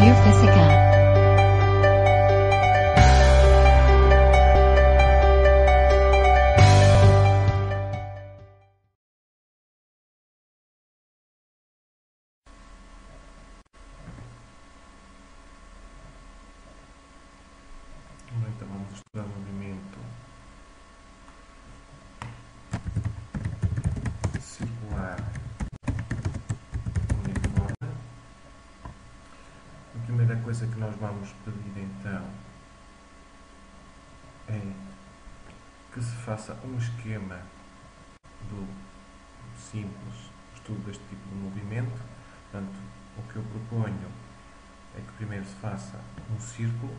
Geofísica. Então coisa que nós vamos pedir então é que se faça um esquema do simples estudo deste tipo de movimento. Portanto, o que eu proponho é que primeiro se faça um círculo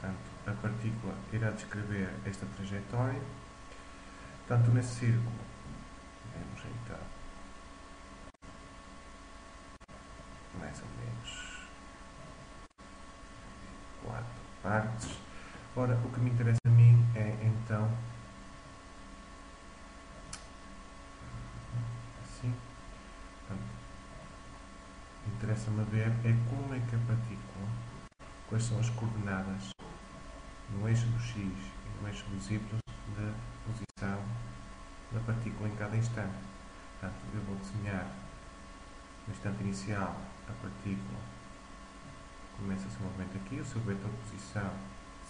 Portanto, a partícula irá descrever esta trajetória. Portanto, nesse círculo, vemos então mais ou menos partes. Ora, o que me interessa a mim é então assim. Interessa-me ver é como é que a partícula, quais são as coordenadas no eixo do x e no eixo dos y da posição da partícula em cada instante. Portanto, eu vou desenhar no instante inicial a partícula começa -se o movimento aqui, o seu vetor de posição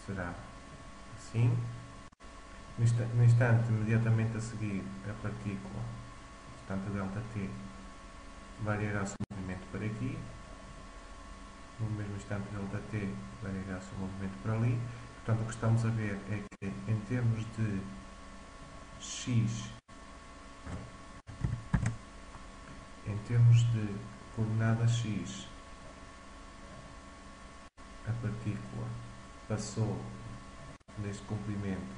será assim. No instante, no instante imediatamente a seguir, a partícula, portanto a delta t, variará o seu movimento para aqui. No mesmo instante, delta t variará o seu movimento para ali Portanto, o que estamos a ver é que, em termos de x, em termos de coordenada x, a partícula passou deste comprimento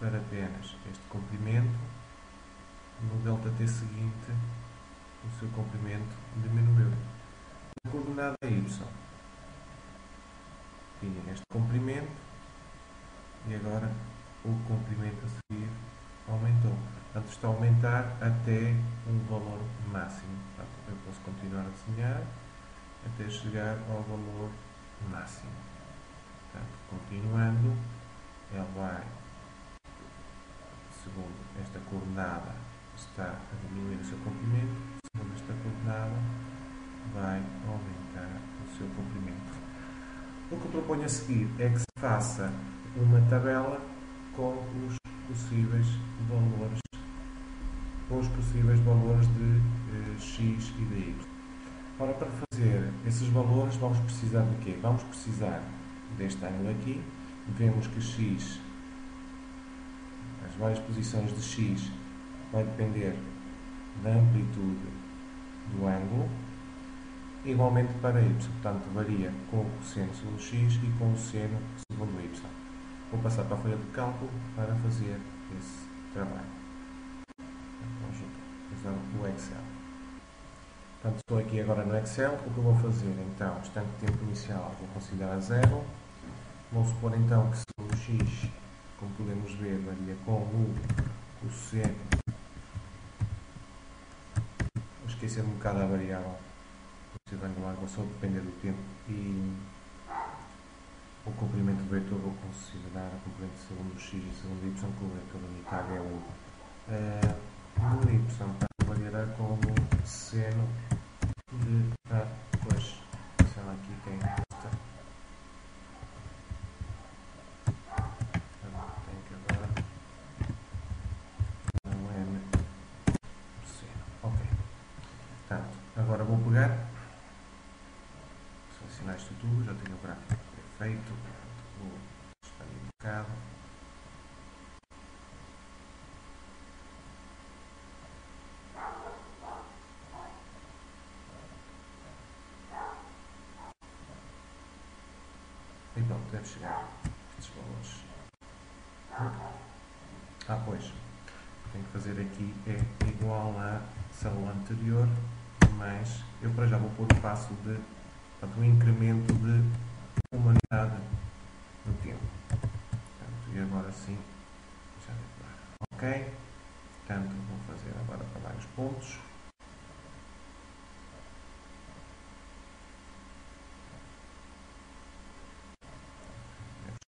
para apenas este comprimento, no ΔT seguinte, o seu comprimento diminuiu. A coordenada y tinha este comprimento e agora o comprimento a seguir aumentou. Portanto, está a aumentar até um valor máximo. Portanto, eu posso continuar a desenhar até chegar ao valor máximo. Portanto, continuando, ele vai, segundo esta coordenada, está a diminuir o seu comprimento, segundo esta coordenada, vai aumentar o seu comprimento. O que proponho a seguir é que se faça uma tabela com os possíveis valores, com os possíveis valores de eh, x e de y. Ora, para esses valores, vamos precisar de quê? Vamos precisar deste ângulo aqui. Vemos que x, as várias posições de x, vai depender da amplitude do ângulo igualmente para y, portanto varia com o cosseno segundo x e com o seno segundo y. Vou passar para a folha de cálculo para fazer esse trabalho. Vamos usar o Excel. Portanto, estou aqui agora no Excel. O que eu vou fazer então, de tempo inicial, vou considerar zero. Vou supor então que segundo x, como podemos ver, varia com o cosseno. Vou esquecer um bocado a variável ser angular vai só depender do tempo e o comprimento do vetor vou considerar o comprimento segundo x e segundo y que o vetor unitário é 1. Uh, no y variará como seno de a pois, sei aqui tem esta tem que agora não é seno ok portanto agora vou pegar selecionar isto tudo, já tenho o gráfico feito, vou expandir um bocado. Deve chegar estes valores. Ah, pois, tenho que fazer aqui é igual à célula anterior, mas eu para já vou pôr o passo de Portanto, um incremento de humanidade no tempo. Portanto, e agora sim, já deve dar. Ok? Portanto, vou fazer agora para vários pontos.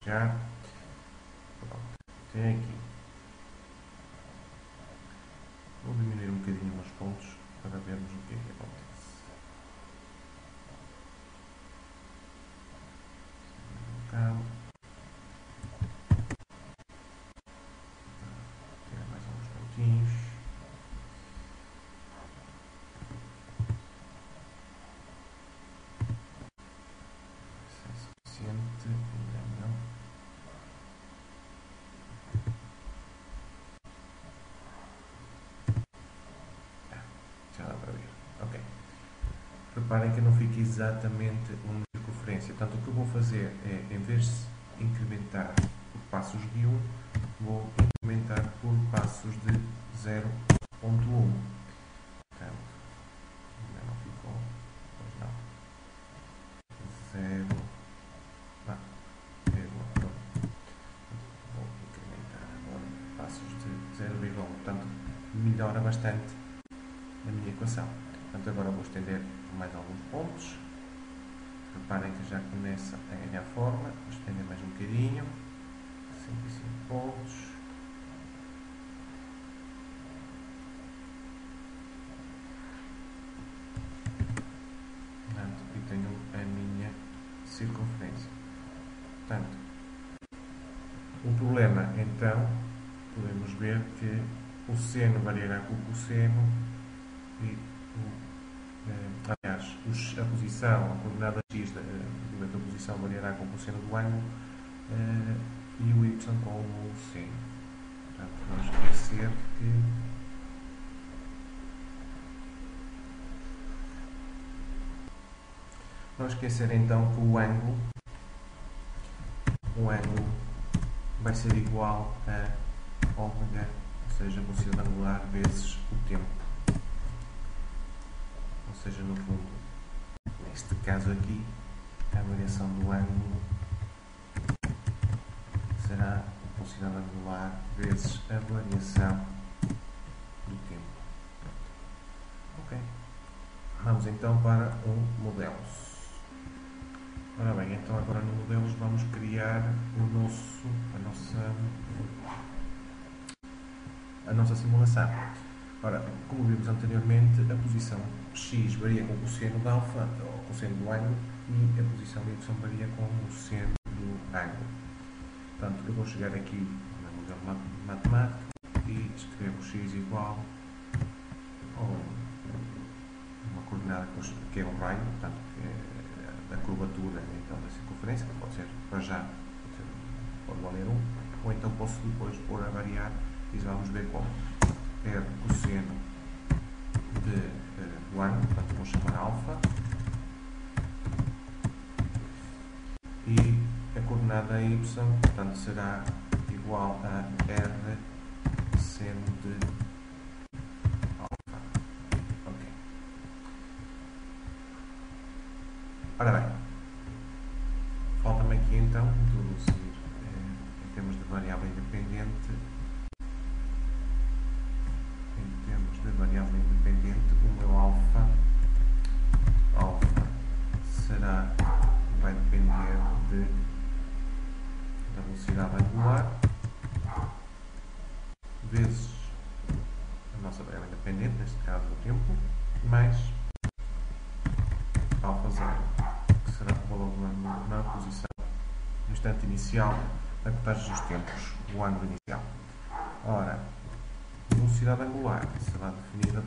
Já. Até aqui. Vou diminuir um bocadinho os pontos para vermos o que é que acontece. Cabo. Tirar mais alguns pontinhos. Se é suficiente, ainda não. Já dá para ver. Ok. Reparem que eu não fica exatamente uma circunferência. Portanto, o que eu vou fazer é, em vez de incrementar por passos de 1, vou incrementar por passos de 0.1. Portanto, ainda não ficou. Pois não. 0. Não. 0. Vou incrementar agora passos de 0,1. Portanto, melhora bastante a minha equação. Portanto, agora vou estender mais alguns pontos. Reparem que já começa a ganhar forma. Vou estender mais um bocadinho. 105 pontos. Portanto, e tenho a minha circunferência. Portanto, o problema, então, podemos ver que o seno variará com o cosseno e posição, a coordenada x da, da posição variará com o cosseno do ângulo eh, e o y com o seno. Portanto, esquecer que não esquecer então que o ângulo o ângulo vai ser igual a ômega, ou seja, velocidade angular vezes o tempo. Ou seja, no fundo, neste caso aqui, a variação do ângulo será a velocidade angular vezes a variação do tempo. Ok. Vamos então para um modelos. Ora bem, então agora no modelos vamos criar o nosso, a nossa, a nossa simulação. Ora, como vimos anteriormente, a posição x varia com o cosseno de alfa, ou cosseno do ângulo, e a posição y varia com o seno do ângulo. Portanto, eu vou chegar aqui no modelo matemático e escrevo x igual a uma coordenada que é um raio, portanto, é a curvatura então, da circunferência, que pode ser para já, pode, ser, pode valer 1, ou então posso depois pôr a variar e vamos ver como. R cosseno de, uh, do ângulo, portanto vou chamar alfa, e a coordenada y, portanto será igual a R seno de alfa. Ok. Ora bem, falta-me aqui então introduzir eh, em termos de variável independente, em termos de variável independente, o meu alfa, alfa será, vai depender de, da velocidade angular vezes a nossa variável independente, neste caso o tempo, mais alfa zero que será o valor do ângulo na posição inicial da cotagem dos tempos, o ângulo inicial. Ora, a velocidade angular será definida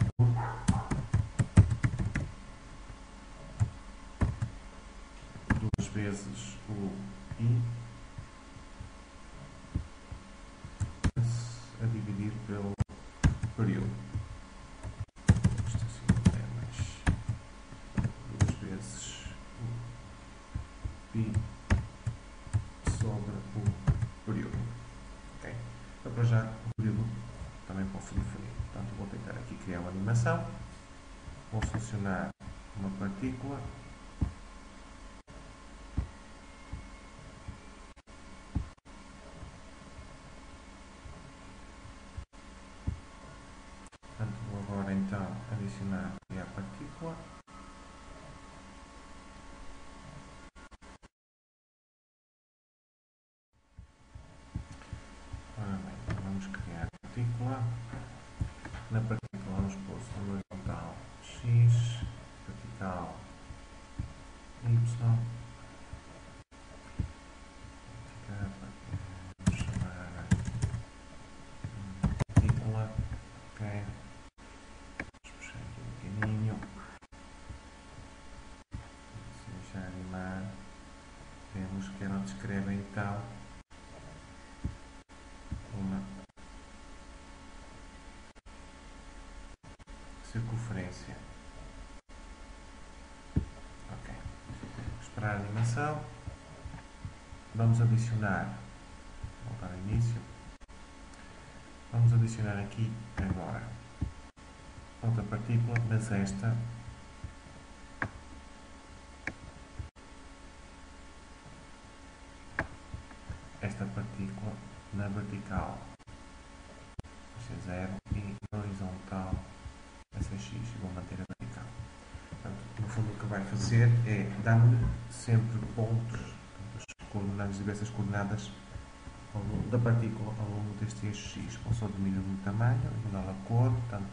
na partícula vamos pôr o horizontal x, vertical y, vamos chamar partícula, ok, vamos puxar aqui um bocadinho, se deixar animar, temos que ela descreve então circunferência. Ok. Esperar a animação. Vamos adicionar, voltar ao início. Vamos adicionar aqui agora outra partícula, mas esta esta partícula na vertical. X0 vai fazer é dar-me sempre pontos, as coordenadas, diversas coordenadas da partícula ao longo deste eixo x, só domínio do tamanho, mudar a cor, portanto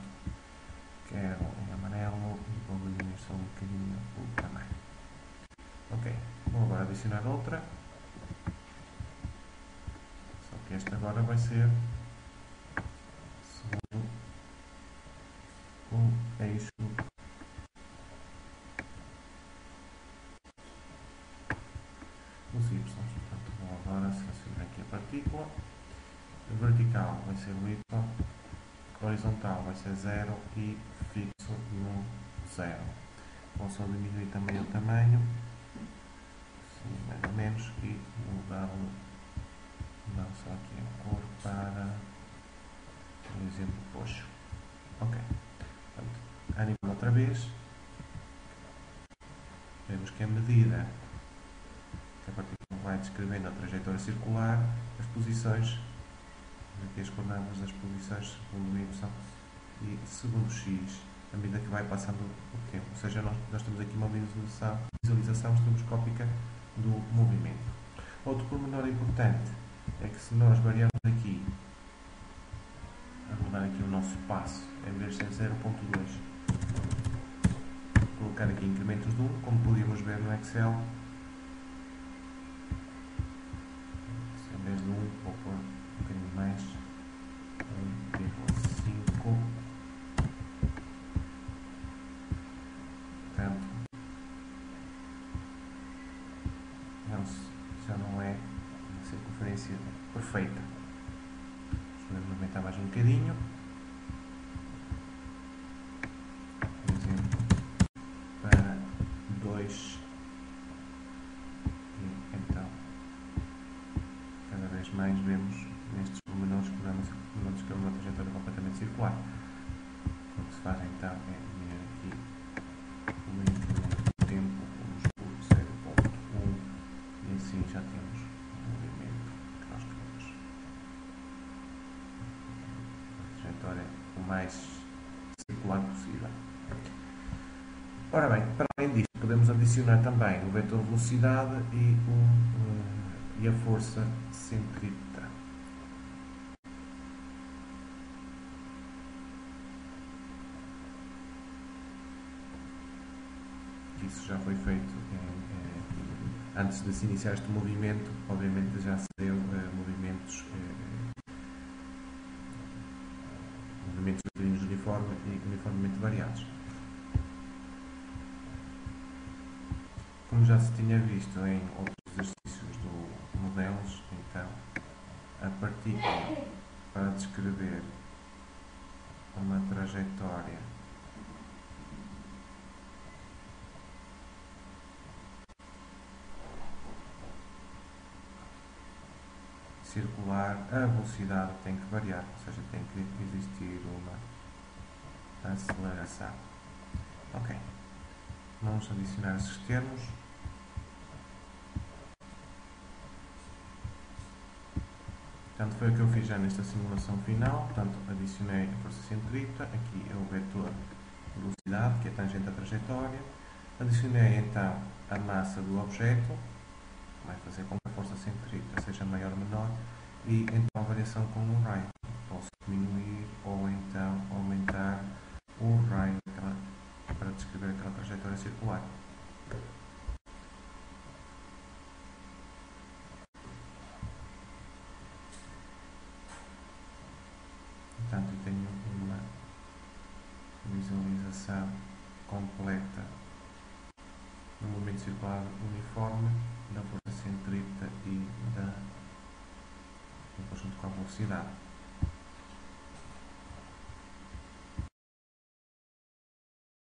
quero em amarelo e vou diminuir só um bocadinho o tamanho. Ok, vou agora adicionar outra este agora vai ser dos y. Portanto, vou agora selecionar aqui a partícula. Vertical vai ser o y, horizontal vai ser 0 e fixo no 0. Vou só diminuir também o tamanho, sim, mais ou menos, e mudá-lo não só aqui a cor para, por exemplo, roxo. Ok. Animo outra vez. Vemos que a medida que a partícula vai descrevendo a trajetória circular, as posições, aqui as coordenadas das posições segundo y e segundo x, à medida que vai passando o tempo. Ou seja, nós, nós temos aqui uma visualização, visualização estroboscópica do movimento. Outro pormenor importante é que se nós variarmos aqui, a mudar aqui o nosso passo, em vez de ser 0.2, colocar aqui incrementos de 1, como podíamos ver no Excel, de 1, vou pôr um bocadinho mais, 1,5, Ora bem, para além disto, podemos adicionar também o vetor velocidade e, o, uh, e a força centrípeta. Isso já foi feito em, antes de se iniciar este movimento, obviamente já se deu uh, movimentos uh, movimentos uniforme uniformemente variados. Como já se tinha visto em outros exercícios do modelos, então a partícula para descrever uma trajetória circular, a velocidade tem que variar, ou seja, tem que existir uma aceleração. Ok. Vamos adicionar esses termos. Portanto, foi o que eu fiz já nesta simulação final. Portanto, adicionei a força centrípeta, aqui é o vetor velocidade, que é tangente à trajetória. Adicionei então a massa do objeto, vai fazer com que a força centrípeta seja maior ou menor e então a variação com o raio. Posso diminuir ou então aumentar o raio para descrever aquela trajetória circular. Velocidade.